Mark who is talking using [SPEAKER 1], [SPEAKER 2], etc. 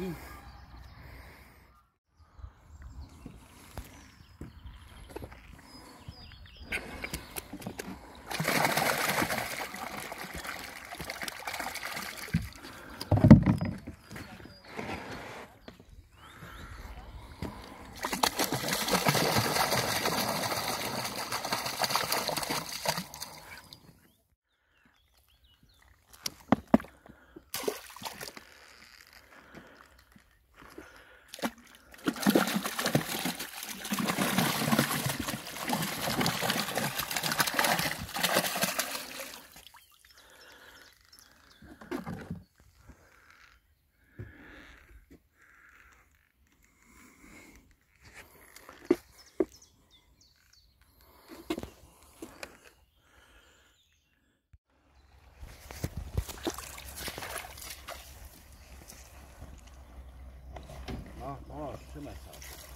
[SPEAKER 1] Mm.
[SPEAKER 2] to myself.